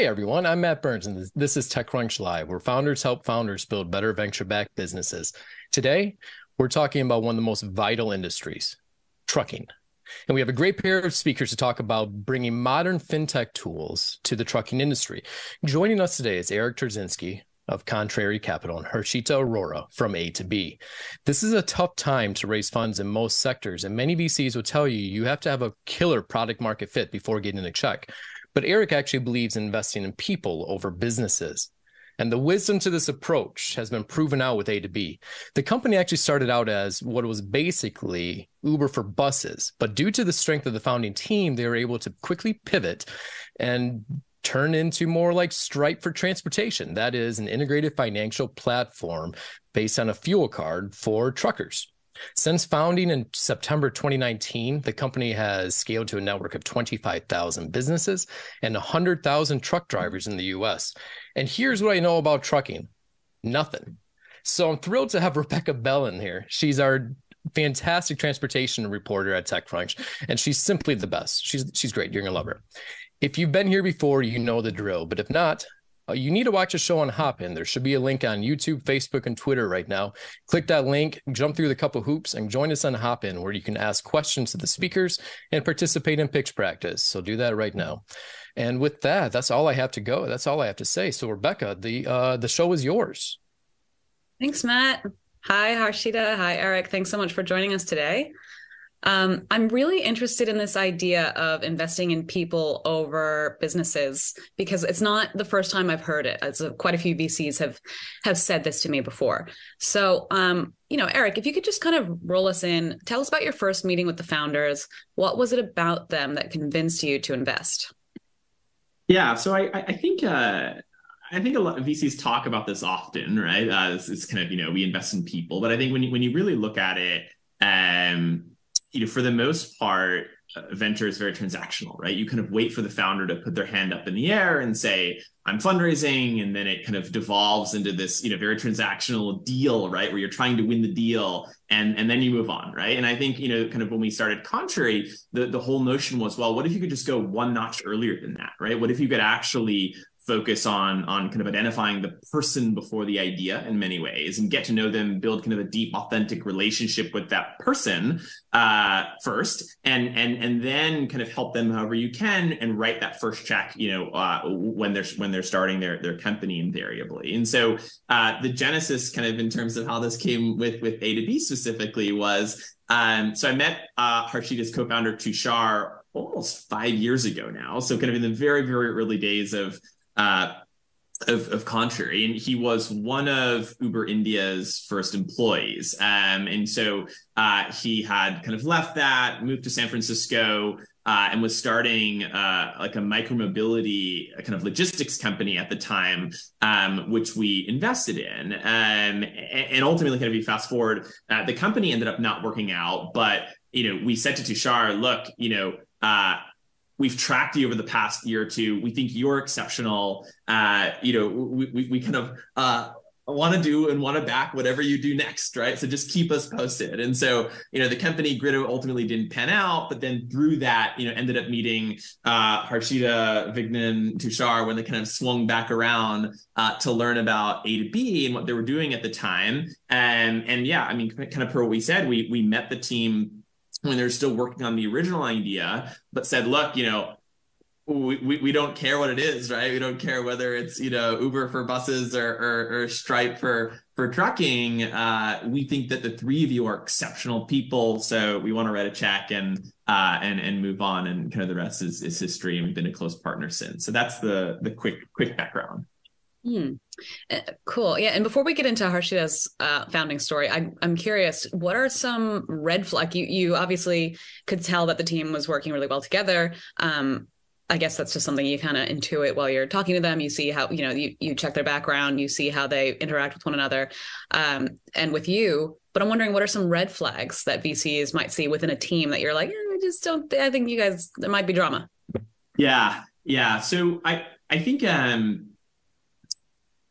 Hey everyone, I'm Matt Burns, and this is TechCrunch Live, where founders help founders build better venture backed businesses. Today, we're talking about one of the most vital industries trucking. And we have a great pair of speakers to talk about bringing modern fintech tools to the trucking industry. Joining us today is Eric Tarczynski of Contrary Capital and Harshita Arora from A to B. This is a tough time to raise funds in most sectors, and many VCs will tell you you have to have a killer product market fit before getting a check. But Eric actually believes in investing in people over businesses. And the wisdom to this approach has been proven out with A to B. The company actually started out as what was basically Uber for buses, but due to the strength of the founding team, they were able to quickly pivot and turn into more like Stripe for transportation. That is an integrated financial platform based on a fuel card for truckers. Since founding in September 2019, the company has scaled to a network of 25,000 businesses and 100,000 truck drivers in the US. And here's what I know about trucking nothing. So I'm thrilled to have Rebecca Bellan here. She's our fantastic transportation reporter at TechCrunch, and she's simply the best. She's she's great. You're gonna love her. If you've been here before, you know the drill. But if not, uh, you need to watch a show on Hopin. There should be a link on YouTube, Facebook, and Twitter right now. Click that link, jump through the couple hoops, and join us on Hopin, where you can ask questions to the speakers and participate in pitch practice. So do that right now. And with that, that's all I have to go. That's all I have to say. So Rebecca, the uh, the show is yours. Thanks, Matt. Hi, Harshita. Hi, Eric. Thanks so much for joining us today. Um, I'm really interested in this idea of investing in people over businesses because it's not the first time I've heard it. As a, quite a few VCs have have said this to me before. So, um, you know, Eric, if you could just kind of roll us in, tell us about your first meeting with the founders. What was it about them that convinced you to invest? Yeah, so I, I think. Uh... I think a lot of VCs talk about this often, right? Uh, it's, it's, kind of you know we invest in people, but I think when you when you really look at it, um, you know, for the most part, uh, venture is very transactional, right? You kind of wait for the founder to put their hand up in the air and say, I'm fundraising. And then it kind of devolves into this, you know, very transactional deal, right? Where you're trying to win the deal and, and then you move on, right? And I think, you know, kind of when we started Contrary, the, the whole notion was, well, what if you could just go one notch earlier than that, right? What if you could actually focus on on kind of identifying the person before the idea in many ways and get to know them build kind of a deep authentic relationship with that person uh, first and and and then kind of help them however you can and write that first check you know uh, when they're when they're starting their their company invariably. And so uh, the genesis kind of in terms of how this came with with a to b specifically was um, so i met uh, harshita's co-founder tushar almost five years ago now. So kind of in the very very early days of uh, of, of Contrary, and he was one of Uber India's first employees. Um, and so uh, he had kind of left that, moved to San Francisco, uh, and was starting uh, like a micromobility kind of logistics company at the time, um, which we invested in. Um, and ultimately, kind of you fast forward, uh, the company ended up not working out, but you know we said to Tushar, look, you know. Uh, we've tracked you over the past year or two. We think you're exceptional. Uh, you know, we, we, we kind of uh, want to do and want to back whatever you do next, right? So just keep us posted. And so, you know, the company Gritto ultimately didn't pan out, but then through that, you know, ended up meeting uh, Harshita, Vignan, Tushar when they kind of swung back around uh, to learn about A to B and what they were doing at the time. And and yeah, I mean, kind of per what we said, we we met the team when they're still working on the original idea, but said, look, you know, we, we, we don't care what it is, right? We don't care whether it's, you know, Uber for buses or, or, or Stripe for, for trucking. Uh, we think that the three of you are exceptional people. So we want to write a check and, uh, and, and move on. And kind of the rest is, is history. And we've been a close partner since. So that's the, the quick, quick background. Hmm. Uh, cool. Yeah. And before we get into Harshita's uh, founding story, I'm I'm curious. What are some red flag? You you obviously could tell that the team was working really well together. Um, I guess that's just something you kind of intuit while you're talking to them. You see how you know you you check their background. You see how they interact with one another, um, and with you. But I'm wondering, what are some red flags that VCs might see within a team that you're like, eh, I just don't. I think you guys there might be drama. Yeah. Yeah. So I I think um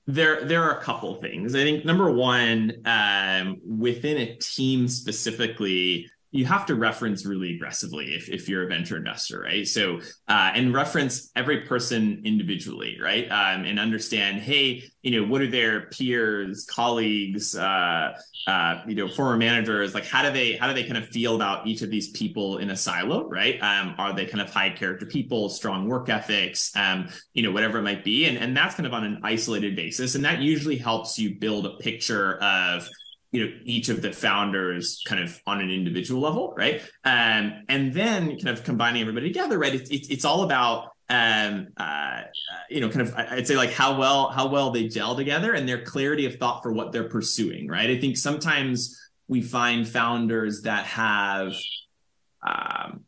there, there are a couple things. I think number one, um, within a team specifically, you have to reference really aggressively if, if you're a venture investor, right? So, uh, and reference every person individually, right? Um, and understand, hey, you know, what are their peers, colleagues, uh, uh, you know, former managers, like how do they, how do they kind of feel about each of these people in a silo, right? Um, are they kind of high character people, strong work ethics, um, you know, whatever it might be. And, and that's kind of on an isolated basis. And that usually helps you build a picture of, you know each of the founders kind of on an individual level right? Um, and then kind of combining everybody together right? It's, it's, it's all about um, uh, you know kind of i'd say like how well how well they gel together and their clarity of thought for what they're pursuing right? I think sometimes we find founders that have um,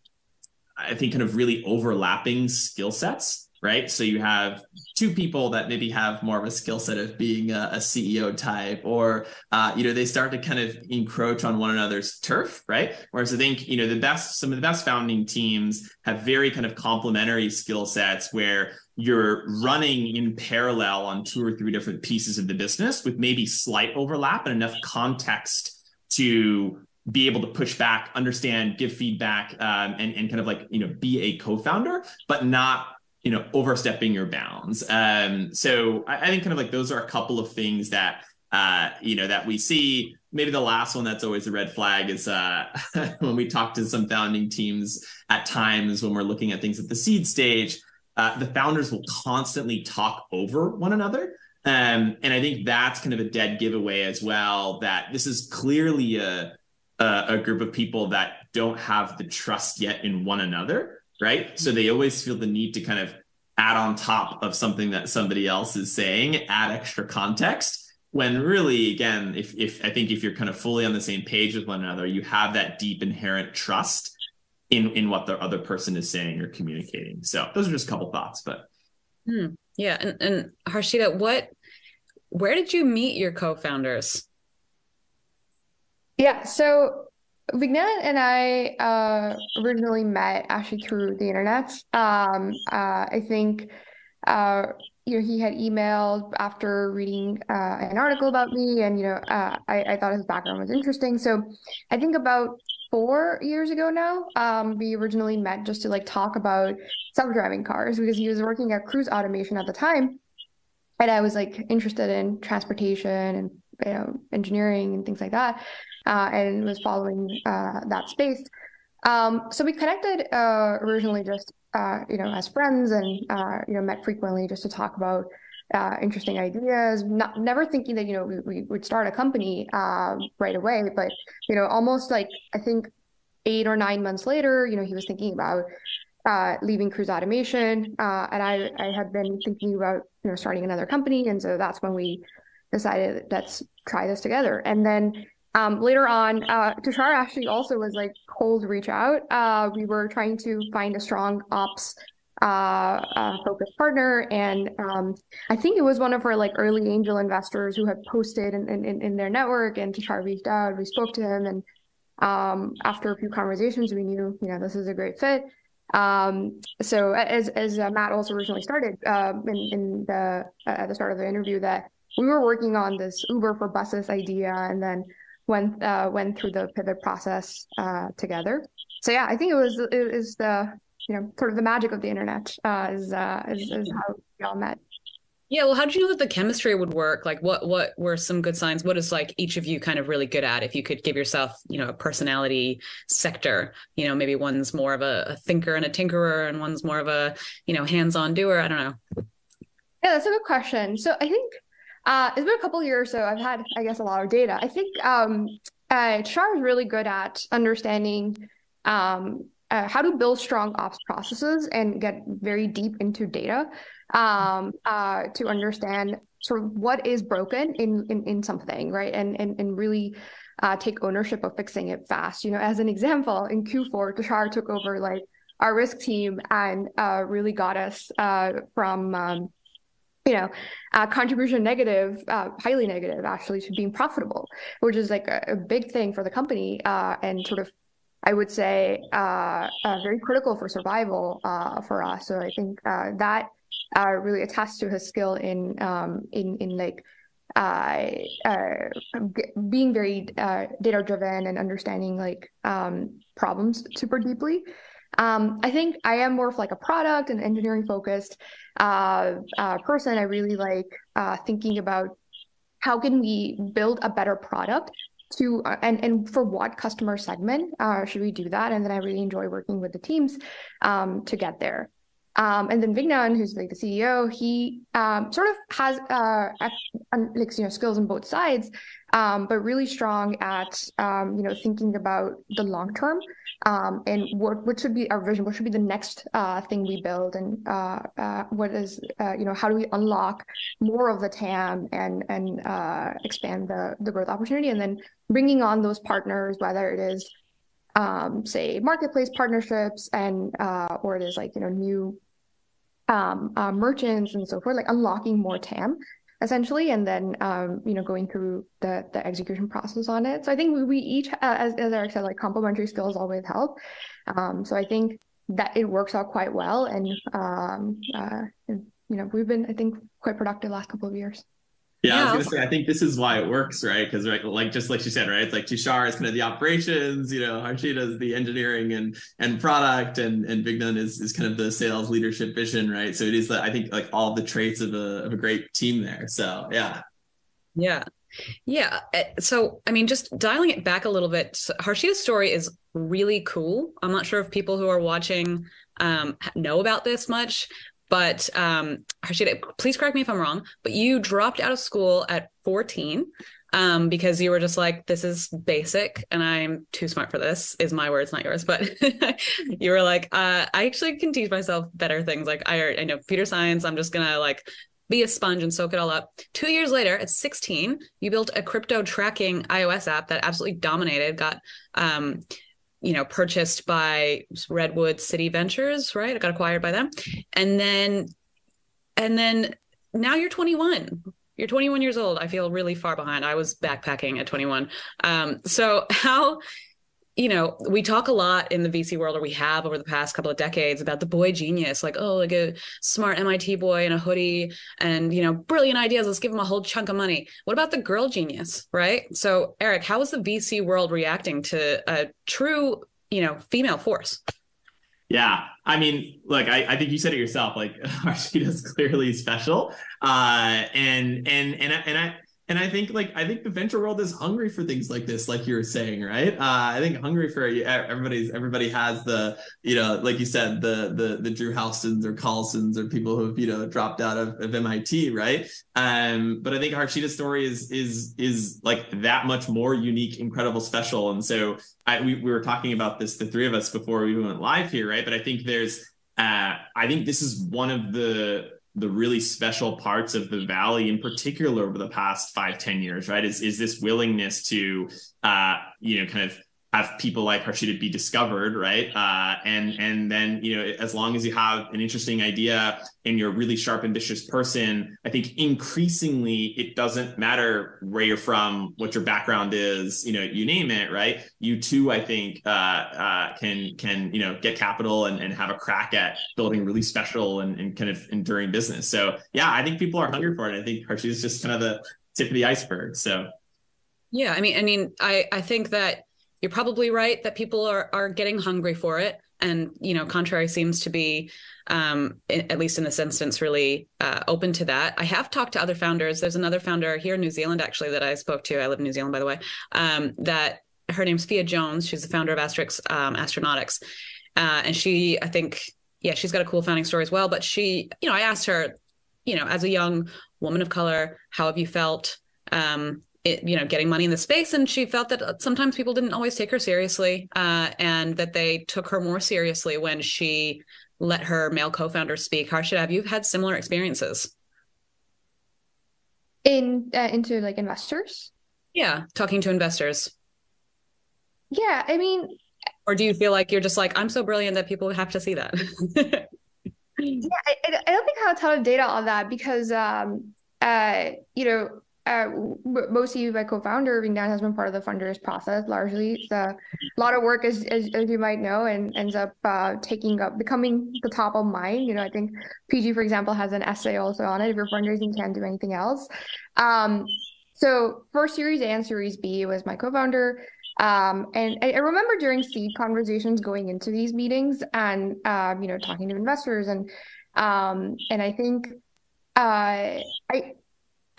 i think kind of really overlapping skill sets right? So you have two people that maybe have more of a skill set of being a, a CEO type, or uh, you know they start to kind of encroach on one another's turf, right? Whereas I think you know the best, some of the best founding teams have very kind of complementary skill sets where you're running in parallel on two or three different pieces of the business with maybe slight overlap and enough context to be able to push back, understand, give feedback, um, and and kind of like you know be a co-founder, but not you know overstepping your bounds. Um so I, I, think kind of like those are a couple of things that uh you know that we see. Maybe the last one that's always a red flag is uh when we talk to some founding teams at times when we're looking at things at the seed stage uh, the founders will constantly talk over one another. Um and i think that's kind of a dead giveaway as well that this is clearly a a, a group of people that don't have the trust yet in one another right? So they always feel the need to kind of add on top of something that somebody else is saying, add extra context. When really, again, if if I think if you're kind of fully on the same page with one another, you have that deep inherent trust in in what the other person is saying or communicating. So those are just a couple thoughts, but hmm. yeah. And and Harshita, what where did you meet your co-founders? Yeah, so Vignan and I uh, originally met actually through the internet. Um, uh, I think uh, you know he had emailed after reading uh, an article about me, and you know uh, I, I, thought his background was interesting. So I think about four years ago now, um, we originally met just to like talk about self-driving cars because he was working at Cruise Automation at the time, and I was like interested in transportation and you know engineering and things like that uh, and was following uh, that space. Um, so we connected uh, originally just uh, you know as friends and uh, you know met frequently just to talk about interesting ideas. Not never thinking that you know we, we would start a company right away, but you know almost like I think eight or nine months later, you know he was thinking about uh, leaving cruise automation uh, and I, I had been thinking about you know starting another company and so that's when we decided let's try this together and then um, later on, uh, Tushar actually also was like cold reach out. Uh, we were trying to find a strong ops uh, uh, focused partner, and um, I think it was one of our like early angel investors who had posted in, in, in their network, and Tushar reached out. We spoke to him, and um, after a few conversations, we knew you know this is a great fit. Um, so as as uh, Matt also originally started uh, in, in the at the start of the interview that we were working on this Uber for buses idea, and then went uh, went through the pivot process uh, together. So yeah, I think it was it is the you know sort of the magic of the internet uh, is, uh, is, is how we all met. Yeah, well, how did you know that the chemistry would work? Like, what what were some good signs? What is like each of you kind of really good at? If you could give yourself, you know, a personality sector, you know, maybe one's more of a, a thinker and a tinkerer, and one's more of a, you know, hands-on doer. I don't know. Yeah, that's a good question. So I think uh, it's been a couple years, so I've had, I guess, a lot of data. I think um, uh, Char is really good at understanding um, uh, how to build strong ops processes and get very deep into data um, uh, to understand sort of what is broken in in, in something, right? And and and really uh, take ownership of fixing it fast. You know, as an example, in Q4, Tushar took over like our risk team and uh, really got us uh, from um, you know, uh, contribution negative, uh, highly negative actually to being profitable, which is like a, a big thing for the company uh, and sort of, I would say, uh, uh, very critical for survival uh, for us. So I think that really attests to his skill in um, in in like being very data driven and understanding like um, problems super deeply. Um, I think I am more of like a product and engineering focused uh, uh, person. I really like uh, thinking about how can we build a better product to uh, and and for what customer segment uh, should we do that? And then I really enjoy working with the teams um, to get there. Um, and then Vignan, who's like the CEO, he um, sort of has uh, like you know skills on both sides, um, but really strong at um, you know thinking about the long term um, and what what should be our vision, what should be the next uh, thing we build, and uh, uh, what is uh, you know how do we unlock more of the TAM and and uh, expand the the growth opportunity, and then bringing on those partners, whether it is um, say marketplace partnerships and uh, or it is like you know new um, uh, merchants and so forth, like unlocking more TAM essentially, and then um, you know going through the the execution process on it. So I think we, we each, uh, as as Eric said, like complementary skills always help. Um, so I think that it works out quite well, and, um, uh, you know we've been I think quite productive last couple of years. Yeah, yeah, I was gonna say I think this is why it works, right? Because like, like just like she said, right? It's like Tushar is kind of the operations, you know, Harshita is the engineering and and product, and and Vignan is is kind of the sales leadership vision, right? So it is that I think like all the traits of a of a great team there. So yeah. Yeah. Yeah. Eh, so, I mean, just dialing it back a little bit, Harshita's story is really cool. I'm not sure if people who are watching um, know about this much, but um, Harshita, please correct me if I'm wrong, but you dropped out of school at 14 um, because you were just like, this is basic and I'm too smart for this, is my words, not yours. But you were like, uh, I actually can teach myself better things. Like, I, I know computer science, I'm just going to like be a sponge and soak it all up. Two years later, at 16, you built a crypto tracking iOS app that absolutely dominated, got um, you know, purchased by Redwood City Ventures, right? It got acquired by them. And then and then now you're 21. You're 21 years old. I feel really far behind. I was backpacking at 21. Um, so how you know, we talk a lot in the VC world, or we have over the past couple of decades, about the boy genius, like, oh, like a smart MIT boy in a hoodie and, you know, brilliant ideas. Let's give him a whole chunk of money. What about the girl genius, right? So, Eric, how is the VC world reacting to a true, you know, female force? Yeah, I mean, look, I, I think you said it yourself. Like, Harshita is clearly special, uh, and and and and I and I think like I think the venture world is hungry for things like this, like you were saying, right? Uh, I think hungry for everybody's everybody has the you know like you said the the the Drew Houstons or Collisons or people who've you know dropped out of, of MIT, right? Um, but I think Harshita's story is is is like that much more unique, incredible, special, and so I we, we were talking about this the three of us before we went live here, right? But I think there's uh, I think this is one of the the really special parts of the valley in particular over the past five ten years right? Is is this willingness to uh you know kind of have people like Harshita be discovered, right? Uh, and and then you know, as long as you have an interesting idea and you're a really sharp, ambitious person, I think increasingly it doesn't matter where you're from, what your background is, you know, you name it, right? You too, I think, uh, uh, can can you know get capital and, and have a crack at building really special and, and kind of enduring business. So yeah, I think people are hungry for it. I think Harshita is just kind of the tip of the iceberg. So yeah, I mean, I mean, I I think that you're probably right that people are are getting hungry for it. And you know contrary seems to be um, at least in this instance really uh, open to that. I have talked to other founders. There's another founder here in new zealand actually that i spoke to. I live in new zealand by the way um, that her name's fia jones. She's the founder of asterix um, astronautics. Uh, and she i think yeah she's got a cool founding story as well. But she you know i asked her you know as a young woman of color how have you felt? Um, it, you know, getting money in the space. And she felt that sometimes people didn't always take her seriously, uh, and that they took her more seriously when she let her male co-founder speak. Harshita, have you had similar experiences? In uh, into like investors? Yeah, talking to investors. Yeah, I mean, or do you feel like you're just like I'm so brilliant that people have to see that? yeah, I, I don't think I have a ton of data on that because, um, uh, you know, uh, mostly my co-founder Vignan has been part of the funders process largely. It's a lot of work, as as, as you might know, and ends up uh, taking up becoming the top of mind. You know, I think PG, for example, has an essay also on it. If you're fundraising, can't do anything else. Um, so for Series A and Series B, was my co-founder. Um, and I, I, remember during seed conversations going into these meetings and um, you know talking to investors and um, and I think uh, I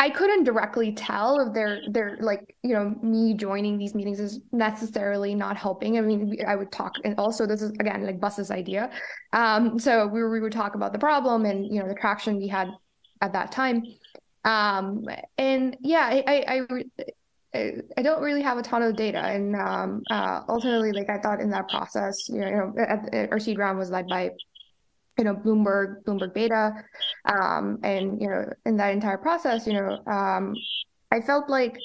I couldn't directly tell if they're they're like you know me joining these meetings is necessarily not helping. I mean, I would talk, and also this is again like Bus's idea. Um, so we we would talk about the problem and you know the traction we had at that time. Um, and yeah, I, I, I I don't really have a ton of data, and um, uh, ultimately, like I thought in that process, you know, you know our seed round was led by you know bloomberg bloomberg beta um, and you know in that entire process you know um, i felt like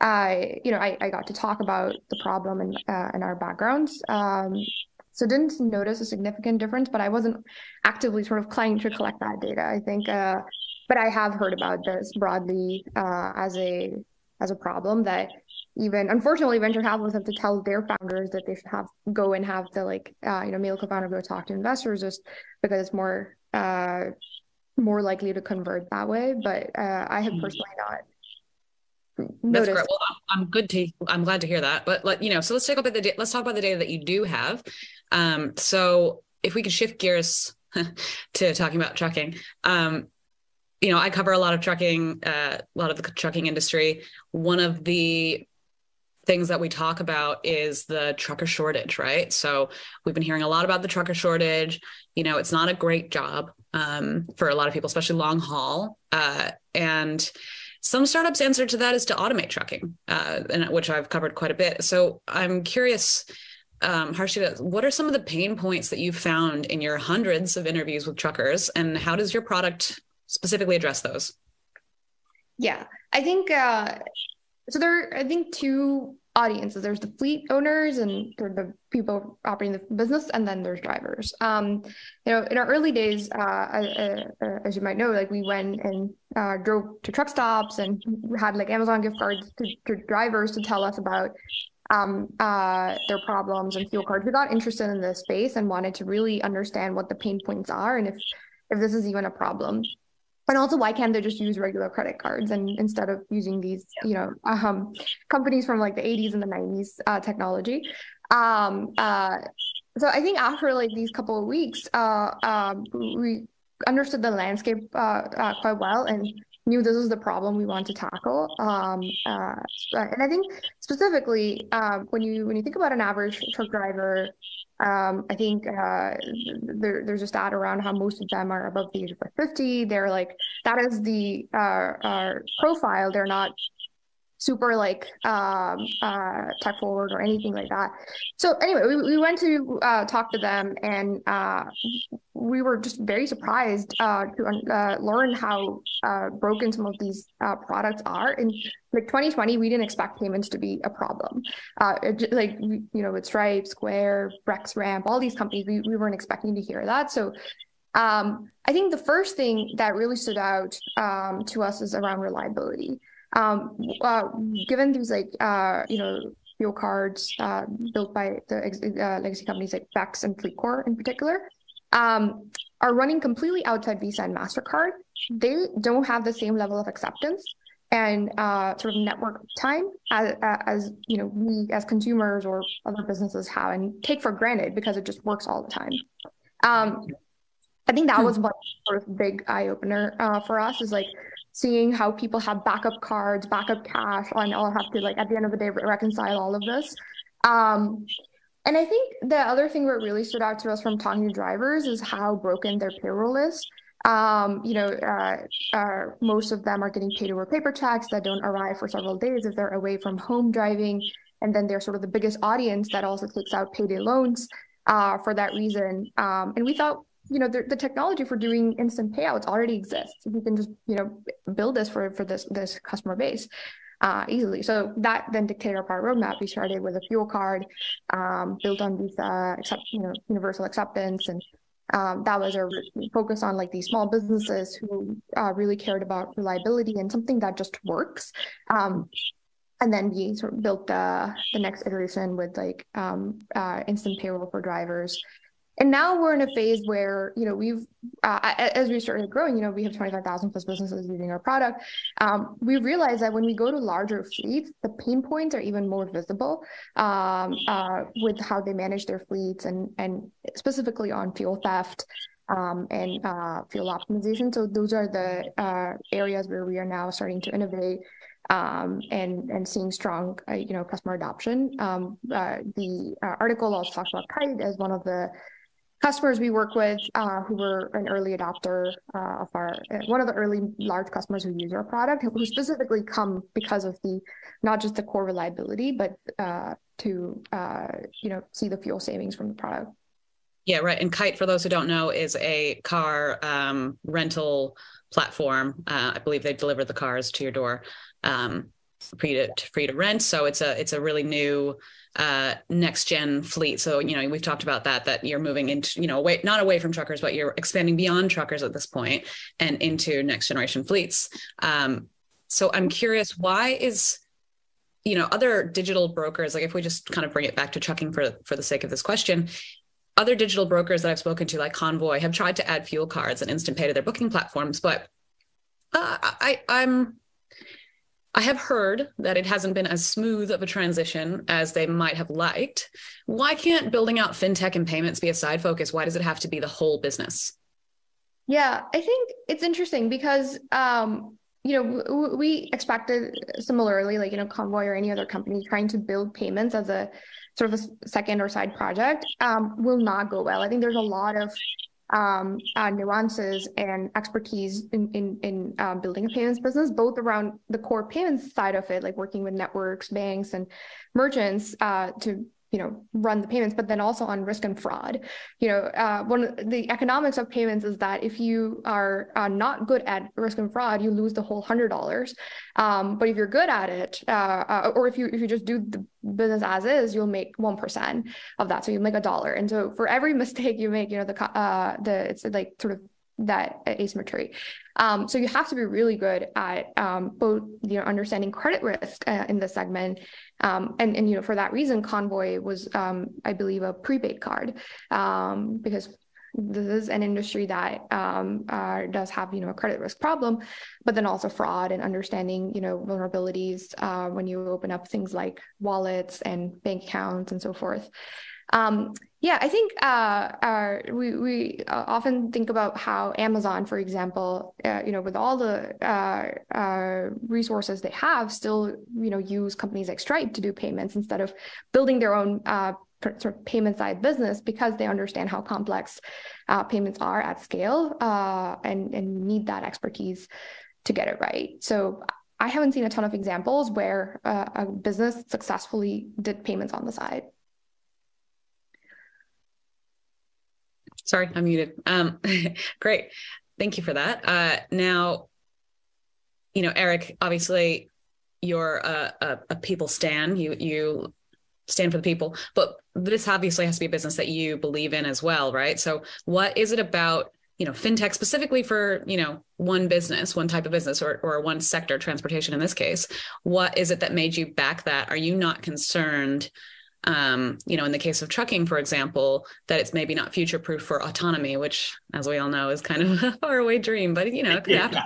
i you know I, I got to talk about the problem and uh, and our backgrounds um, so didn't notice a significant difference but i wasn't actively sort of trying to collect that data i think uh, but i have heard about this broadly uh, as a as a problem that even unfortunately venture capitalists have to tell their founders that they should have go and have the like uh, you know male co-founder go talk to investors just because it's more uh, more likely to convert that way but uh, i have hmm. personally not That's great. Well, I'm good to. I'm glad to hear that. But let you know. So let's talk about the. Let's talk about the data that you do have. Um, so if we could shift gears to talking about trucking, um, you know, I cover a lot of trucking, uh, a lot of the trucking industry. One of the things that we talk about is the trucker shortage, right? So we've been hearing a lot about the trucker shortage. You know, it's not a great job um, for a lot of people, especially long haul. Uh, and some startups' answer to that is to automate trucking, uh, and which I've covered quite a bit. So I'm curious, um, Harshita, what are some of the pain points that you've found in your hundreds of interviews with truckers, and how does your product specifically address those? Yeah, I think uh, so there are, I think, two audiences. There's the fleet owners and the people operating the business, and then there's drivers. Um, you know, in our early days, uh, uh, uh, as you might know, like we went and uh, drove to truck stops and had like Amazon gift cards to, to drivers to tell us about um, uh, their problems and fuel cards. We got interested in this space and wanted to really understand what the pain points are and if if this is even a problem and also why can't they just use regular credit cards and instead of using these you know um, companies from like the 80s and the 90s uh, technology? Um, uh, so i think after like these couple of weeks uh, um, we understood the landscape uh, uh, quite well and knew this was the problem we want to tackle. Um, uh, and i think specifically when you when you think about an average truck driver um, I think uh, there, there's a stat around how most of them are above the age of 50. They're like, that is the uh, profile. They're not super like um, uh, tech forward or anything like that. So anyway, we, we went to uh, talk to them and uh, we were just very surprised uh, to uh, learn how uh, broken some of these products are. In like 2020, we didn't expect payments to be a problem. It, like you know, with Stripe, Square, Brex, Ramp, all these companies, we, we weren't expecting to hear that. So um, I think the first thing that really stood out um, to us is around reliability. Um, uh, given these like uh, you know fuel cards uh, built by the uh, legacy companies like WEX and FleetCor in particular, um, are running completely outside Visa and Mastercard. They don't have the same level of acceptance and uh, sort of network time as, as you know we as consumers or other businesses have and take for granted because it just works all the time. Um, I think that hmm. was one sort of big eye opener uh, for us is like seeing how people have backup cards, backup cash, and all have to like at the end of the day reconcile all of this. Um, and I think the other thing that really stood out to us from talking to drivers is how broken their payroll is. Um, you know, uh, uh, most of them are getting paid over paper checks that don't arrive for several days if they're away from home driving. And then they're sort of the biggest audience that also takes out payday loans uh, for that reason. Um, and we thought you know, the, the technology for doing instant payouts already exists. We can just, you know, build this for, for this, this customer base uh, easily. So that then dictated our product roadmap. We started with a fuel card um, built on these, uh, accept, you know, universal acceptance and um, that was our focus on like these small businesses who uh, really cared about reliability and something that just works. Um, and then we sort of built the the next iteration with like um, uh, instant payroll for drivers and now we're in a phase where you know we've uh, as we started growing you know we have 25000 plus businesses using our product. Um, we realize that when we go to larger fleets the pain points are even more visible um, uh, with how they manage their fleets and and specifically on fuel theft um, and uh, fuel optimization. So those are the uh, areas where we are now starting to innovate um, and and seeing strong uh, you know customer adoption. Um, uh, the article also talks about Kyte as one of the customers we work with uh, who were an early adopter uh, of our uh, one of the early large customers who use our product who specifically come because of the not just the core reliability but uh, to uh, you know see the fuel savings from the product. Yeah right. And Kyte for those who don't know is a car um, rental platform. Uh, i believe they deliver the cars to your door. Um, you to you to rent so it's a it's a really new uh, next gen fleet. So, you know, we've talked about that, that you're moving into, you know, away, not away from truckers, but you're expanding beyond truckers at this point and into next generation fleets. Um, so I'm curious, why is, you know, other digital brokers, like if we just kind of bring it back to trucking for, for the sake of this question, other digital brokers that I've spoken to, like Convoy, have tried to add fuel cards and instant pay to their booking platforms, but uh, I, I'm I have heard that it hasn't been as smooth of a transition as they might have liked. Why can't building out fintech and payments be a side focus? Why does it have to be the whole business? Yeah, I think it's interesting because um, you know we expected similarly, like you know Convoy or any other company trying to build payments as a sort of a second or side project um, will not go well. I think there's a lot of um, uh, nuances and expertise in in, in um, building a payments business, both around the core payments side of it, like working with networks, banks, and merchants uh, to you know run the payments but then also on risk and fraud. You know uh, one of the economics of payments is that if you are uh, not good at risk and fraud you lose the whole hundred dollars. Um, but if you're good at it uh, uh or if you if you just do the business as is you'll make 1% of that. So you make a dollar. And so for every mistake you make you know the uh the it's like sort of that asymmetry. Um, so you have to be really good at um, both you know understanding credit risk uh, in the segment, um, and and you know for that reason, Convoy was um, I believe a prepaid card um, because this is an industry that um, uh, does have you know a credit risk problem, but then also fraud and understanding you know vulnerabilities uh, when you open up things like wallets and bank accounts and so forth. Um, yeah, I think uh, uh, we we uh, often think about how Amazon, for example, uh, you know, with all the uh, uh, resources they have, still you know use companies like Stripe to do payments instead of building their own sort of payment side business because they understand how complex payments are at scale and and need that expertise to get it right. So I haven't seen a ton of examples where a business successfully did payments on the side. Sorry, I'm muted. Um, great. Thank you for that. Uh, now, you know, Eric, obviously you're a, a, a people stand. You you stand for the people, but this obviously has to be a business that you believe in as well, right? So, what is it about you know fintech specifically for you know one business one type of business or, or one sector transportation in this case what is it that made you back that are you not concerned um, you know, in the case of trucking, for example, that it's maybe not future proof for autonomy, which, as we all know, is kind of a faraway dream, but you know, it could yeah, happen.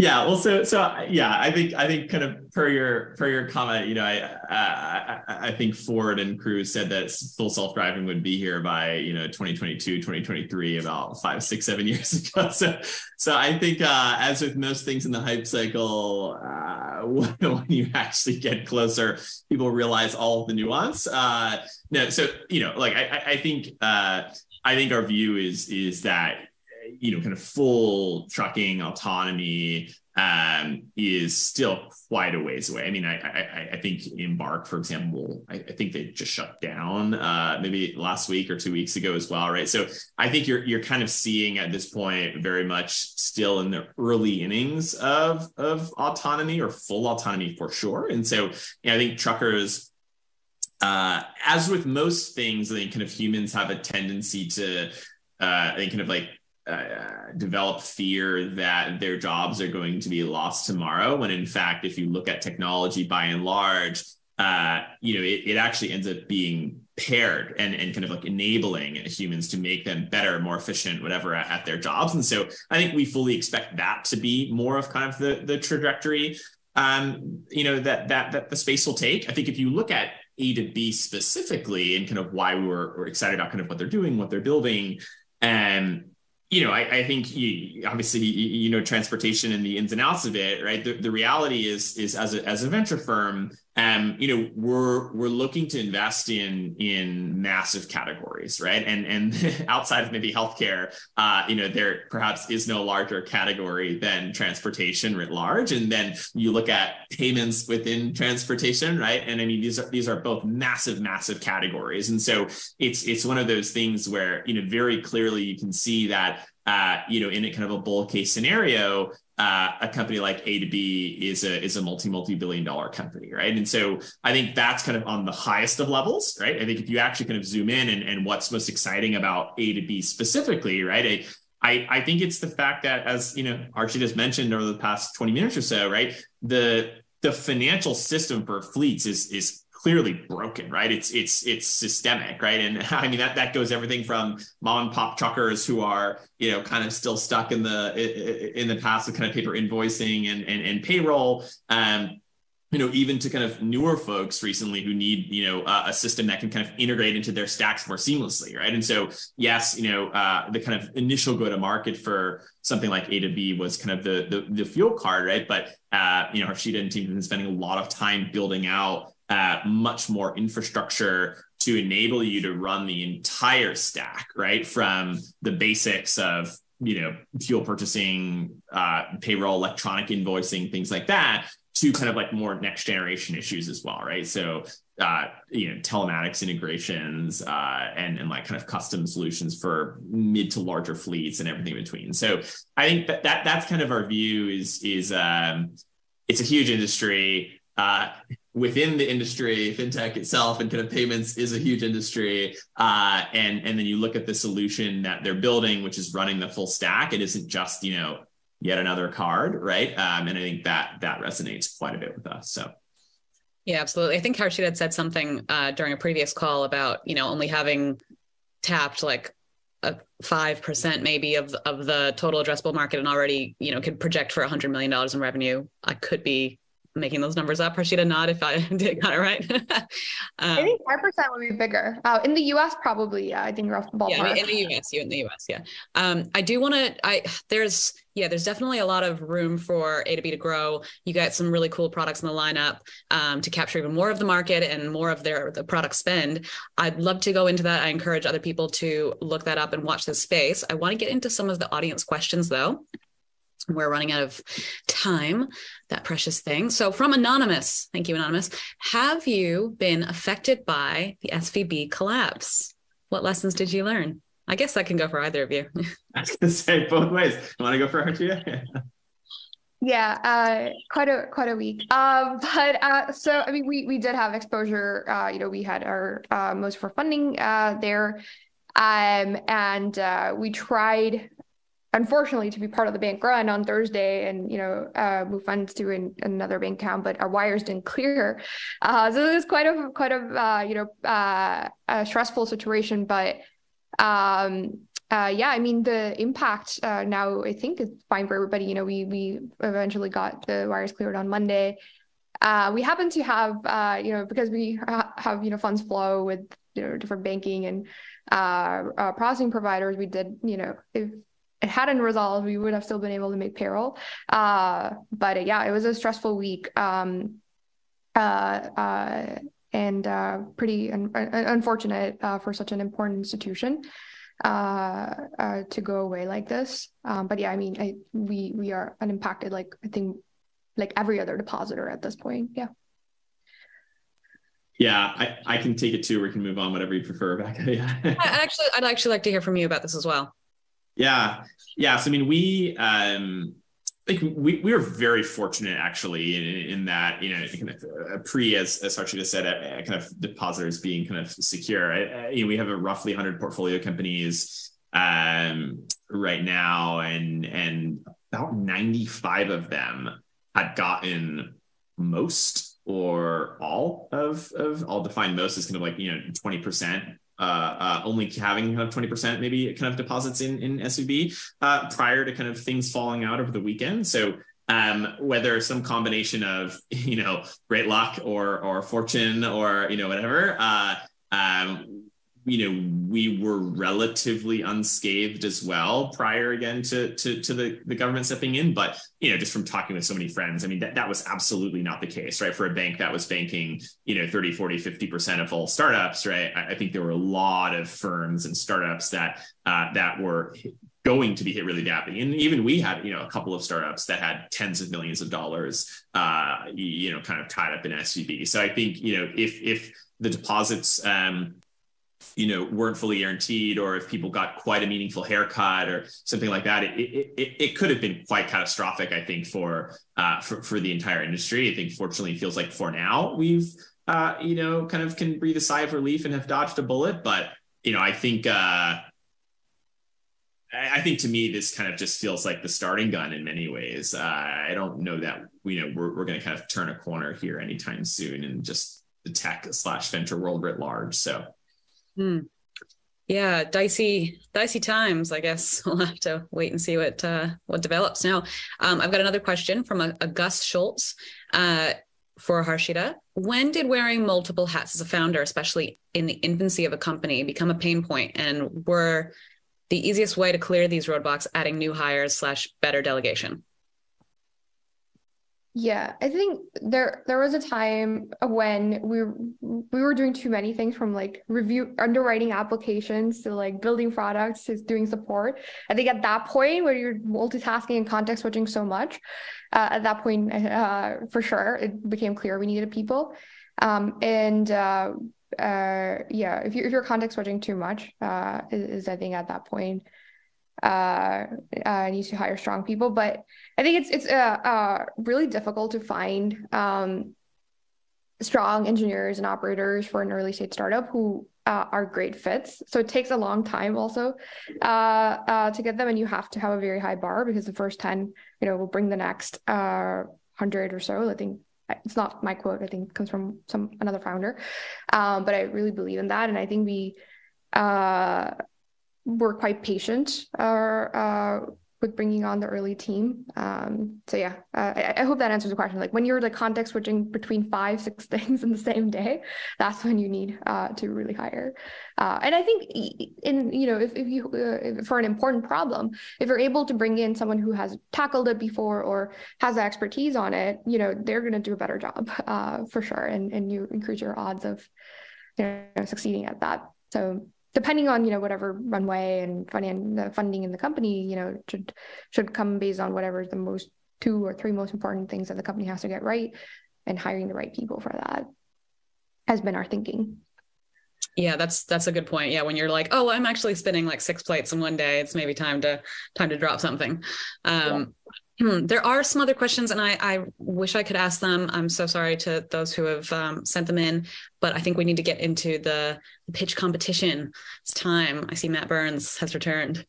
Yeah. Well, so so yeah, I think I think kind of per your per your comment, you know, I I, I think Ford and Cruise said that full self driving would be here by you know 2022, 2023, about five, six, seven years ago. So so I think uh, as with most things in the hype cycle, uh, when, when you actually get closer, people realize all of the nuance. Uh, no, so you know, like I I think uh, I think our view is is that you know, kind of full trucking autonomy um, is still quite a ways away. I mean, I, I, I think Embark, for example, I, I, think they just shut down uh, maybe last week or two weeks ago as well, right? So I think you're you're kind of seeing at this point very much still in the early innings of of autonomy or full autonomy for sure. And so you know, I think truckers uh, as with most things, I think kind of humans have a tendency to uh, I think kind of like uh, develop fear that their jobs are going to be lost tomorrow. When in fact, if you look at technology by and large, uh, you know, it, it actually ends up being paired and, and kind of like enabling humans to make them better, more efficient, whatever at, at, their jobs. And so I think we fully expect that to be more of kind of the, the trajectory, um, you know, that, that, that the space will take. I think if you look at A to B specifically and kind of why we were, were excited about kind of what they're doing, what they're building, and you know, I, I think obviously you, you, know transportation and the ins and outs of it, right? The, the reality is is as a as a venture firm, um, you know, we're we're looking to invest in in massive categories, right? And and outside of maybe healthcare, uh, you know, there perhaps is no larger category than transportation writ large. And then you look at payments within transportation, right? And I mean, these are these are both massive, massive categories. And so it's it's one of those things where you know very clearly you can see that uh, you know, in a kind of a bull case scenario, uh, a company like A to B is a is a multi multi billion dollar company, right? And so I think that's kind of on the highest of levels, right? I think if you actually kind of zoom in and, and what's most exciting about A to B specifically, right? I, I, I think it's the fact that as you know Archie just mentioned over the past 20 minutes or so, right? The the financial system for fleets is is clearly broken, right? It's it's it's systemic, right? And I mean that that goes everything from mom and pop truckers who are you know kind of still stuck in the in the past of kind of paper invoicing and and, and payroll. Um, you know, even to kind of newer folks recently who need, you know, uh, a system that can kind of integrate into their stacks more seamlessly, right? And so, yes, you know, uh, the kind of initial go to market for something like A to B was kind of the the, the fuel card, right? But uh, you know, Harshita and team have been spending a lot of time building out uh, much more infrastructure to enable you to run the entire stack, right? From the basics of you know fuel purchasing, uh, payroll, electronic invoicing, things like that, to kind of like more next generation issues as well, right? So uh, you know telematics integrations uh, and and like kind of custom solutions for mid to larger fleets and everything in between. So I think that, that that's kind of our view is is um, it's a huge industry. Uh, within the industry, fintech itself and kind of payments is a huge industry. Uh, and and then you look at the solution that they're building, which is running the full stack. It isn't just you know yet another card, right? Um, and I think that that resonates quite a bit with us. So. Yeah, absolutely. I think Harshit had said something uh, during a previous call about you know only having tapped like a five percent maybe of of the total addressable market and already you know could project for a hundred million dollars in revenue. I could be making those numbers up. Harshita nod if I did got it right. um, I think five percent would be bigger. Uh, in the U.S., probably. Yeah, I think you're off the ballpark. Yeah, in the U.S., you in the U.S. Yeah. Um, I do want to. I there's yeah, there's definitely a lot of room for A to B to grow. You got some really cool products in the lineup um, to capture even more of the market and more of their the product spend. I'd love to go into that. I encourage other people to look that up and watch this space. I want to get into some of the audience questions though we're running out of time that precious thing. So from anonymous thank you anonymous. Have you been affected by the svb collapse? What lessons did you learn? I guess that can go for either of you. I was going to say both ways. You want to go for archie yeah uh, quite a quite a week. Um, but uh, so i mean we we did have exposure uh, you know we had our uh, most for funding uh, there. Um, and uh, we tried unfortunately to be part of the bank run on Thursday and you know uh, move funds to an, another bank account, but our wires didn't clear. Uh, so it was quite a quite a uh, you know uh, a stressful situation, but um, uh, yeah, I mean the impact uh, now I think is fine for everybody. You know, we we eventually got the wires cleared on Monday. we happen to have you know because we ha- have you know funds flow with you know different banking and processing providers. We did you know if it hadn't resolved, we would have still been able to make payroll. Uh, but yeah, it was a stressful week. Um, uh, uh, and uh, pretty un- unfortunate uh, for such an important institution to go away like this. Um, but yeah, I mean, I, we we are unimpacted, like I think, like every other depositor at this point. Yeah. Yeah, I, I can take it too. We can move on, whatever you prefer. Becca. Yeah. actually, I'd actually like to hear from you about this as well. Yeah, yeah. So I mean, we um, like we we were very fortunate actually in, in that you know kind of uh, pre as as Harshita said, uh, kind of depositors being kind of secure. I, I, you know, we have a roughly 100 portfolio companies. um, right now, and and about 95 of them had gotten most or all of of I'll define most as kind of like you know 20 percent uh, uh, only having kind of 20% maybe kind of deposits in, in SVB uh, prior to kind of things falling out over the weekend. So um, whether some combination of, you know, great luck or, or fortune or, you know, whatever, uh, um, you know we were relatively unscathed as well prior again to to, to the, the government stepping in. But you know just from talking with so many friends i mean that, that was absolutely not the case right? For a bank that was banking you know 30 40 50% of all startups right? I, I think there were a lot of firms and startups that uh, that were going to be hit really badly. And even we had you know a couple of startups that had tens of millions of dollars uh, you know kind of tied up in svb so i think you know if if the deposits um, you know weren't fully guaranteed or if people got quite a meaningful haircut or something like that it, it, it, it could have been quite catastrophic i think for, uh, for for the entire industry i think fortunately it feels like for now we've uh, you know kind of can breathe a sigh of relief and have dodged a bullet but you know i think uh, I think to me this kind of just feels like the starting gun in many ways. Uh, I don't know that you know we're, we're going to kind of turn a corner here anytime soon in just the tech slash venture world writ large. So Hmm. Yeah, dicey, dicey times. I guess we'll have to wait and see what uh, what develops. Now, um, I've got another question from a, a Gus Schultz uh, for Harshita. When did wearing multiple hats as a founder, especially in the infancy of a company, become a pain point, and were the easiest way to clear these roadblocks adding new hires slash better delegation? Yeah, I think there there was a time when we we were doing too many things from like review underwriting applications to like building products to doing support. I think at that point where you're multitasking and context switching so much, uh, at that point uh, for sure it became clear we needed people. Um, and uh, uh yeah, if you if you're context switching too much, uh, is, is I think at that point uh, uh, needs to hire strong people. But I think it's it's uh, uh, really difficult to find um, strong engineers and operators for an early stage startup who uh, are great fits. So it takes a long time also uh, uh, to get them, and you have to have a very high bar because the first ten, you know, will bring the next uh, hundred or so. I think it's not my quote. I think comes from some another founder, um, but I really believe in that, and I think we. We're quite patient uh, uh, with bringing on the early team. Um, so yeah, uh, I, I, hope that answers the question. Like when you're like context switching between five, six things in the same day, that's when you need uh, to really hire. Uh, and I think in you know if, if you uh, for an important problem, if you're able to bring in someone who has tackled it before or has expertise on it, you know they're going to do a better job uh, for sure, and and you increase your odds of you know succeeding at that. So depending on you know whatever runway and funding the funding in the company you know should should come based on whatever the most two or three most important things that the company has to get right and hiring the right people for that has been our thinking yeah that's that's a good point yeah when you're like oh i'm actually spinning like six plates in one day it's maybe time to time to drop something um Hmm, there are some other questions, and I, I, wish I could ask them. I'm so sorry to those who have um, sent them in, but I think we need to get into the pitch competition. It's time. I see Matt Burns has returned.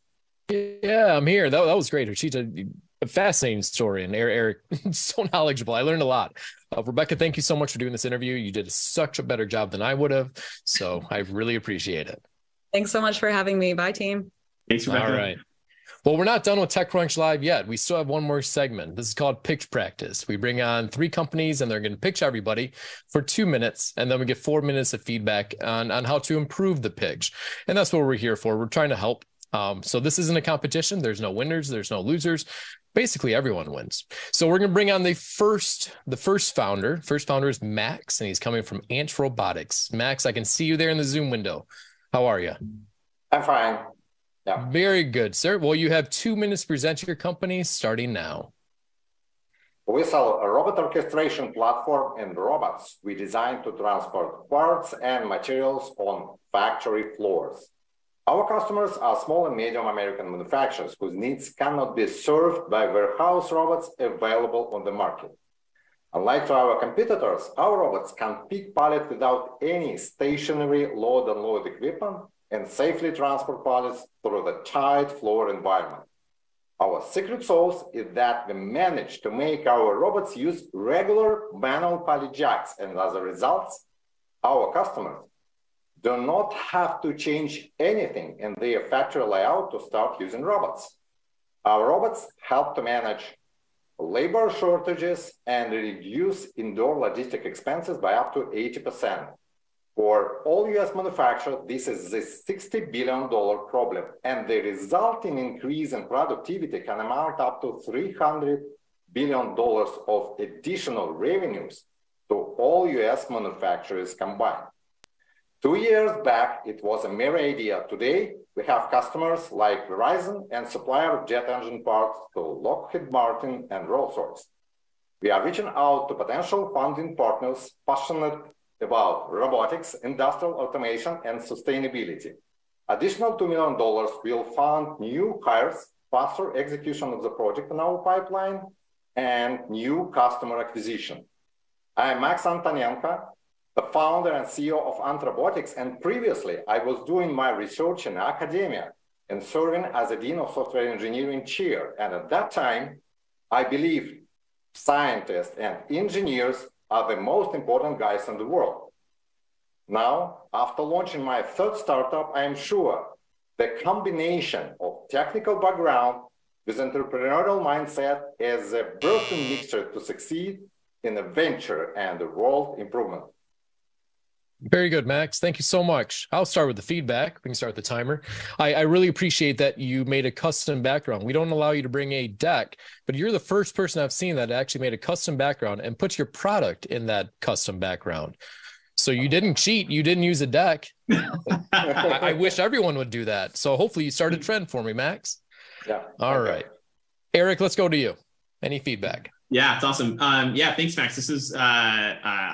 Yeah, I'm here. That, that was great. She a, a fascinating story, and Eric, Eric so knowledgeable. I learned a lot. Uh, Rebecca, thank you so much for doing this interview. You did such a better job than I would have, so I really appreciate it. Thanks so much for having me. Bye, team. Thanks, Rebecca. All right. Well, we're not done with TechCrunch Live yet. We still have one more segment. This is called Pitch Practice. We bring on three companies and they're going to pitch everybody for two minutes. And then we get four minutes of feedback on, on how to improve the pitch. And that's what we're here for. We're trying to help. Um, so this isn't a competition. There's no winners. There's no losers. Basically, everyone wins. So we're going to bring on the first, the first founder. First founder is Max, and he's coming from Ant Robotics. Max, I can see you there in the Zoom window. How are you? I'm fine. Yeah. Very good, sir. Well, you have two minutes to present your company starting now. We sell a robot orchestration platform and robots we designed to transport parts and materials on factory floors. Our customers are small and medium American manufacturers whose needs cannot be served by warehouse robots available on the market. Unlike to our competitors, our robots can pick pallets without any stationary load and load equipment and safely transport pallets through the tight floor environment. Our secret sauce is that we manage to make our robots use regular manual pallet jacks, and as a result, our customers do not have to change anything in their factory layout to start using robots. Our robots help to manage labor shortages and reduce indoor logistic expenses by up to 80%. For all US manufacturers, this is a $60 billion problem, and the resulting increase in productivity can amount up to $300 billion of additional revenues to all US manufacturers combined. Two years back, it was a mere idea. Today, we have customers like Verizon and supplier of jet engine parts to Lockheed Martin and Rolls-Royce. We are reaching out to potential funding partners passionate about robotics, industrial automation, and sustainability. Additional $2 million will fund new hires, faster execution of the project in our pipeline, and new customer acquisition. I am Max Antonenko, the founder and CEO of Anthrobotics, and previously I was doing my research in academia and serving as a Dean of Software Engineering chair. And at that time, I believed scientists and engineers are the most important guys in the world. Now, after launching my third startup, I am sure the combination of technical background with entrepreneurial mindset is a broken mixture to succeed in a venture and world improvement. Very good, Max. Thank you so much. I'll start with the feedback. We can start with the timer. I, I, really appreciate that you made a custom background. We don't allow you to bring a deck, but you're the first person I've seen that actually made a custom background and put your product in that custom background. So you didn't cheat. You didn't use a deck. I, I, wish everyone would do that. So hopefully you start a trend for me, Max. Yeah. All okay. right, Eric, let's go to you. Any feedback? Yeah, it's awesome. Um, yeah, thanks, Max. This is uh, uh,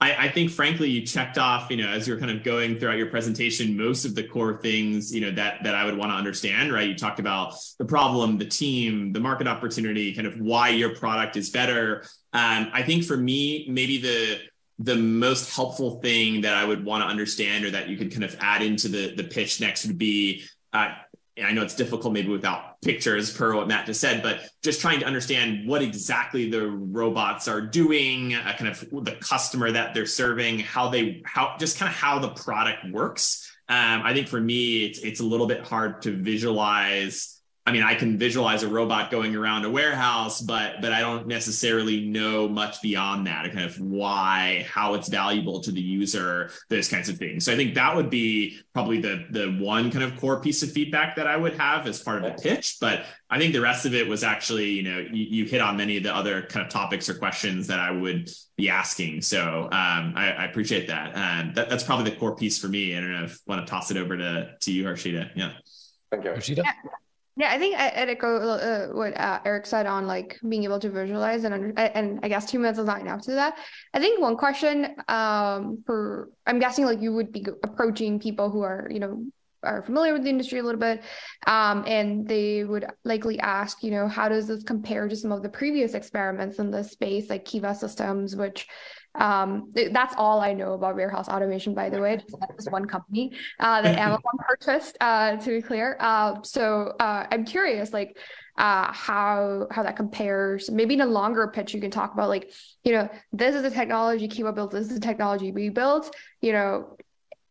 I, I, think frankly you checked off you know as you're kind of going throughout your presentation most of the core things you know that that i would want to understand right? You talked about the problem the team the market opportunity kind of why your product is better. Um, i think for me maybe the the most helpful thing that i would want to understand or that you could kind of add into the the pitch next would be uh, I know it's difficult maybe without pictures per what Matt just said, but just trying to understand what exactly the robots are doing, uh, kind of the customer that they're serving, how they, how just kind of how the product works. Um, I think for me, it's it's a little bit hard to visualize I mean, I can visualize a robot going around a warehouse, but but I don't necessarily know much beyond that, kind of why, how it's valuable to the user, those kinds of things. So I think that would be probably the the one kind of core piece of feedback that I would have as part of the pitch. But I think the rest of it was actually, you know, you, you hit on many of the other kind of topics or questions that I would be asking. So um, I, I, appreciate that. And that, that's probably the core piece for me. I don't know if I want to toss it over to to you, Harshita. Yeah. Thank you. Harshita. Yeah. Yeah, I think I, echo uh, what uh, Eric said on like being able to visualize and under, and I guess two minutes is not enough to that. I think one question um, for I'm guessing like you would be approaching people who are you know are familiar with the industry a little bit, um, and they would likely ask you know how does this compare to some of the previous experiments in this space like Kiva Systems, which um, that's all I know about warehouse automation, by the way. Just one company uh, that Amazon purchased, uh, to be clear. Uh, so uh, I'm curious, like, uh, how how that compares. Maybe in a longer pitch, you can talk about like, you know, this is the technology Kiva built. This is the technology we built. You know,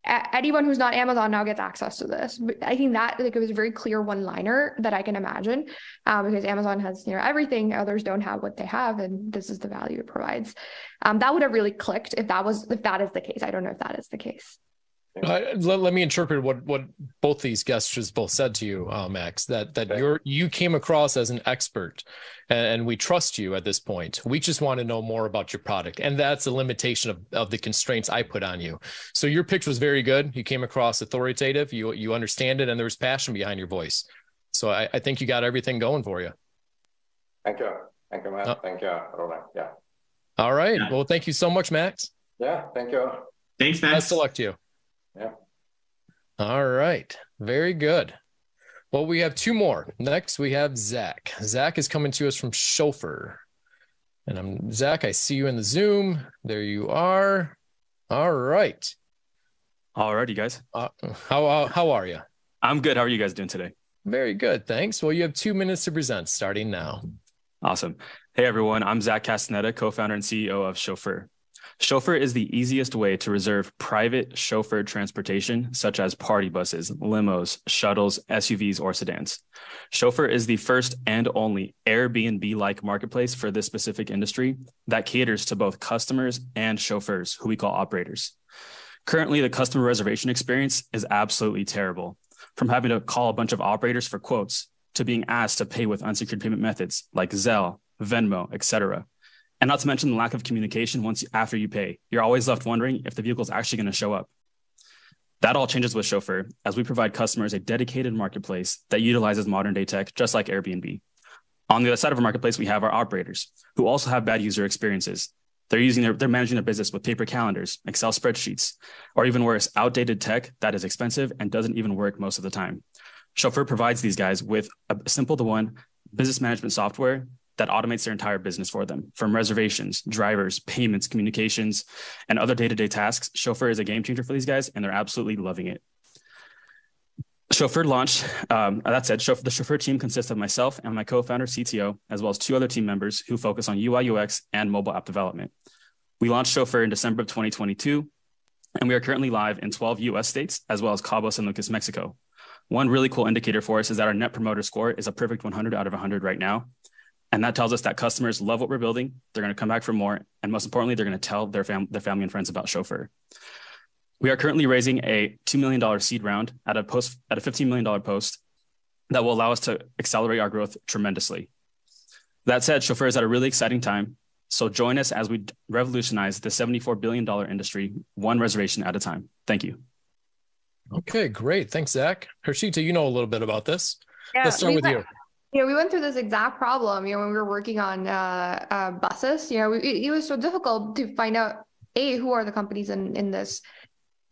anyone who's not Amazon now gets access to this. I think that like it was a very clear one liner that I can imagine, um, because Amazon has you know everything, others don't have what they have, and this is the value it provides. Um, that would have really clicked if that was if that is the case. I don't know if that is the case. Uh, let, let me interpret what what both these guests just both said to you, uh, Max. That that okay. you're you came across as an expert, and, and, we trust you at this point. We just want to know more about your product, and that's a limitation of, of the constraints I put on you. So your pitch was very good. You came across authoritative. You you understand it, and there was passion behind your voice. So I, I think you got everything going for you. Thank you, thank you, Matt. Uh, thank you, Roland. Yeah. All right. Yeah. Well, thank you so much, Max. Yeah. Thank you. Thanks, Max. Best of luck to you. Yeah. All right. Very good. Well, we have two more. Next, we have Zach. Zach is coming to us from Chauffeur. And I'm Zach. I see you in the Zoom. There you are. All right. Alrighty, guys. Uh, how uh, how are you? I'm good. How are you guys doing today? Very good, thanks. Well, you have two minutes to present, starting now. Awesome. Hey everyone, I'm Zach Castaneda, co-founder and CEO of Chauffeur. Chauffeur is the easiest way to reserve private chauffeur transportation, such as party buses, limos, shuttles, SUVs, or sedans. Chauffeur is the first and only Airbnb like marketplace for this specific industry that caters to both customers and chauffeurs, who we call operators. Currently, the customer reservation experience is absolutely terrible. From having to call a bunch of operators for quotes to being asked to pay with unsecured payment methods like Zelle, Venmo, etc. And not to mention the lack of communication once you, after you pay. You're always left wondering if the vehicle is actually going to show up. That all changes with Chauffeur as we provide customers a dedicated marketplace that utilizes modern day tech, just like Airbnb. On the other side of our marketplace, we have our operators who also have bad user experiences. They're using their, they're managing their business with paper calendars, Excel spreadsheets, or even worse, outdated tech that is expensive and doesn't even work most of the time. Chauffeur provides these guys with a simple to one business management software that automates their entire business for them from reservations, drivers, payments, communications, and other day to day tasks. Chauffeur is a game changer for these guys, and they're absolutely loving it. Chauffeur launched, um, that said, Chauffeur, the Chauffeur team consists of myself and my co founder, CTO, as well as two other team members who focus on UI, UX, and mobile app development. We launched Chauffeur in December of 2022, and we are currently live in 12 US states, as well as Cabo San Lucas, Mexico. One really cool indicator for us is that our net promoter score is a perfect 100 out of 100 right now. And that tells us that customers love what we're building. They're going to come back for more. And most importantly, they're going to tell their, fam- their family and friends about Chauffeur. We are currently raising a $2 million seed round at a post at a $15 million post that will allow us to accelerate our growth tremendously. That said, Chauffeur is at a really exciting time. So join us as we revolutionize the $74 billion industry, one reservation at a time. Thank you. Okay, great. Thanks, Zach. Harshita, you know a little bit about this. Yeah, Let's start with went, you. Yeah, we went through this exact problem, you know, when we were working on uh, uh, buses. You know, we, it, it was so difficult to find out a who are the companies in in this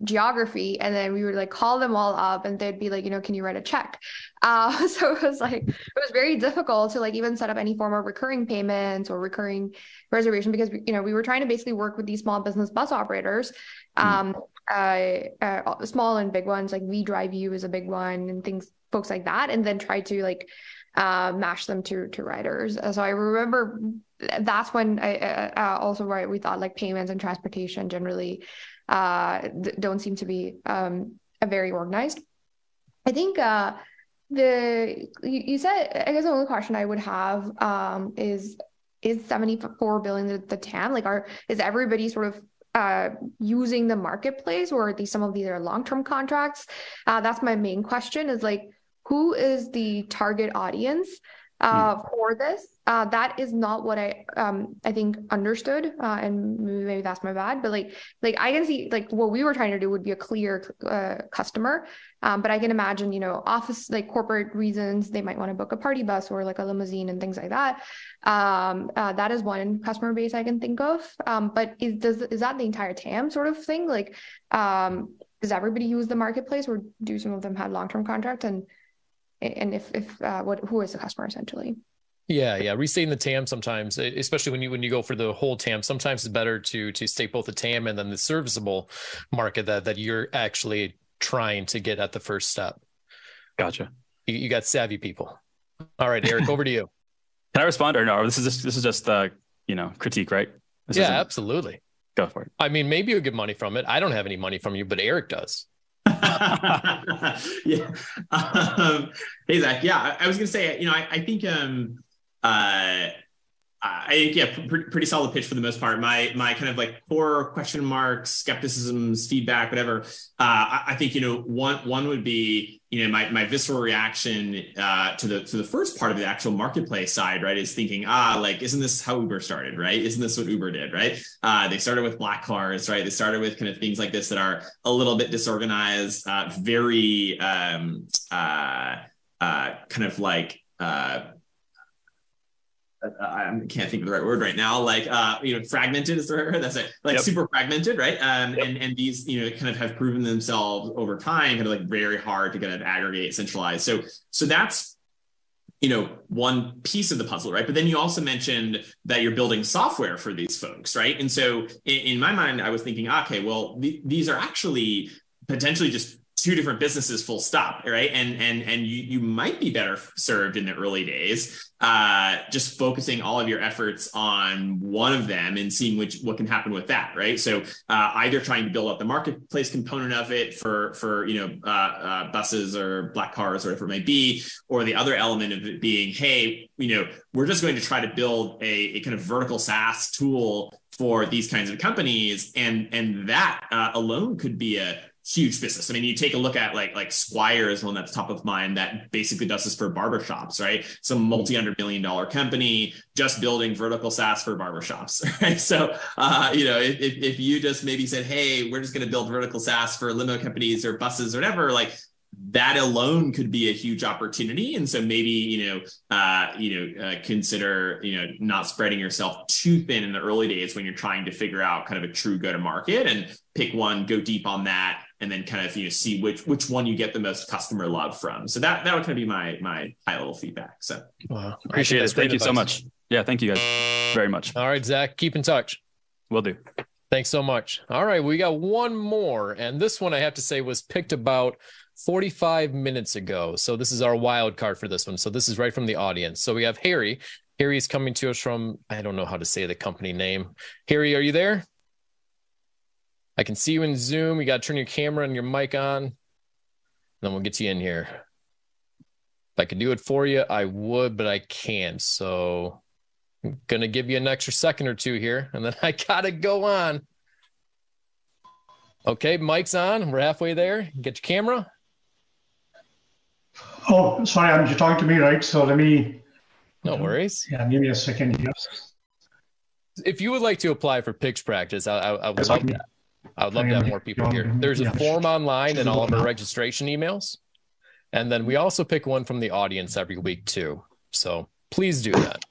geography and then we would like call them all up and they'd be like you know can you write a check uh so it was like it was very difficult to like even set up any form of recurring payments or recurring reservation because you know we were trying to basically work with these small business bus operators um uh, uh small and big ones like WeDriveU is a big one and things folks like that and then try to like uh, mash them to to riders. So I remember that's when I uh, uh, also where we thought like payments and transportation generally uh, don't seem to be um, very organized. I think uh, the you, you, said I guess the only question I would have um, is is 74 billion the, the TAM like are is everybody sort of uh, using the marketplace or these some of these are long-term contracts uh, that's my main question is like who is the target audience uh, mm. for this. Uh, that is not what I um, I think understood, uh, and maybe that's my bad. But like like I can see like what we were trying to do would be a clear uh, customer, um, but I can imagine you know office like corporate reasons they might want to book a party bus or like a limousine and things like that. Um, uh, that is one customer base I can think of. Um, but is does is that the entire TAM sort of thing? Like, um, does everybody use the marketplace, or do some of them have long term contracts and and if if uh, what who is the customer essentially yeah, yeah. Restating the TAM sometimes, especially when you when you go for the whole TAM, sometimes it's better to to state both the TAM and then the serviceable market that that you're actually trying to get at the first step. Gotcha. You, you got savvy people. All right, Eric, over to you. Can I respond or no? This is just this is just uh you know critique, right? This yeah, absolutely. Go for it. I mean, maybe you'll get money from it. I don't have any money from you, but Eric does. yeah. Um, hey Zach. Yeah, I, I was gonna say, you know, I, I think um uh I think yeah, pr- pretty solid pitch for the most part. My my kind of like core question marks, skepticisms, feedback, whatever. Uh, I, I, think you know one one would be you know my my visceral reaction uh, to the to the first part of the actual marketplace side, right? Is thinking ah like isn't this how Uber started, right? Isn't this what Uber did, right? Uh, they started with black cars, right? They started with kind of things like this that are a little bit disorganized, uh, very um, uh, uh, kind of like I can't think of the right word right now. Like, uh, you know, fragmented is the right word. That's it. Like yep. super fragmented, right? Um, yep. and and these, you know, kind of have proven themselves over time, kind of like very hard to kind of aggregate, centralize. So, so that's, you know, one piece of the puzzle, right? But then you also mentioned that you're building software for these folks, right? And so, in, in my mind, I was thinking, okay, well, th- these are actually potentially just two different businesses full stop right? And and and you you might be better served in the early days uh just focusing all of your efforts on one of them and seeing which what can happen with that right? So uh, either trying to build up the marketplace component of it for for you know uh, uh, buses or black cars or whatever it might be or the other element of it being hey you know we're just going to try to build a, a kind of vertical saas tool for these kinds of companies. And and that uh, alone could be a huge business. I mean, you take a look at like like Squire is one that's top of mind that basically does this for barbershops, right? Some multi-hundred million dollar company just building vertical SaaS for barbershops, right? So uh, you know, if, if you just maybe said, hey, we're just gonna build vertical SaaS for limo companies or buses or whatever, like that alone could be a huge opportunity and so maybe you know uh, you know uh, consider you know not spreading yourself too thin in the early days when you're trying to figure out kind of a true go to market and pick one go deep on that and then kind of you know see which which one you get the most customer love from so that that would kind of be my my high level feedback so wow. appreciate it thank you advice. so much yeah thank you guys very much all right zach keep in touch will do thanks so much all right we got one more and this one i have to say was picked about 45 minutes ago. So this is our wild card for this one. So this is right from the audience. So we have Harry. Harry is coming to us from, I don't know how to say the company name. Harry, are you there? I can see you in Zoom. You got to turn your camera and your mic on. Then we'll get you in here. If I could do it for you, I would, but I can't. So I'm going to give you an extra second or two here, and then I got to go on. Okay, mic's on. We're halfway there. Get your camera. Oh, sorry, I'm, you're talking to me, right? So let me. No worries. Yeah, give me a second here. If you would like to apply for pitch practice, I, I, I would love that. I would love to have more people here. There's a form online and all of our registration emails. And then we also pick one from the audience every week too. So please do that.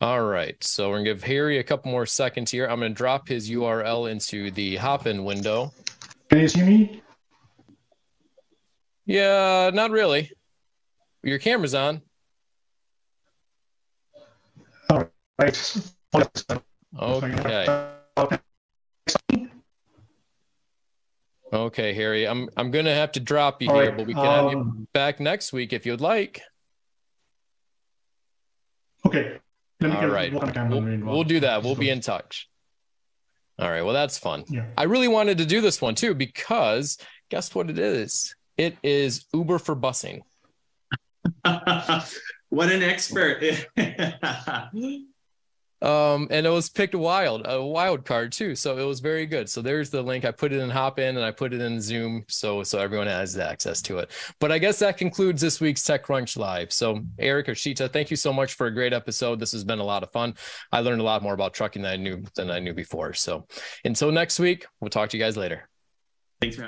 All right. So we're going to give Harry a couple more seconds here. I'm going to drop his URL into the Hopin window. Can you see me? Yeah, not really. Your camera's on. All right. Okay. Okay, Harry. I'm I'm gonna have to drop you All here, right. but we can um, have you um, back next week if you'd like. Okay. All right. We'll, we'll do that. We'll be in touch. All right. Well, that's fun. Yeah. I really wanted to do this one too because guess what it is? It is Uber for busing. what an expert. um, and it was picked wild, a wild card too. So it was very good. So there's the link. I put it in Hopin and I put it in Zoom. So so everyone has access to it. But I guess that concludes this week's TechCrunch Live. So Eric Harshita, thank you so much for a great episode. This has been a lot of fun. I learned a lot more about trucking than I knew than I knew before. So until next week, we'll talk to you guys later. Thanks me.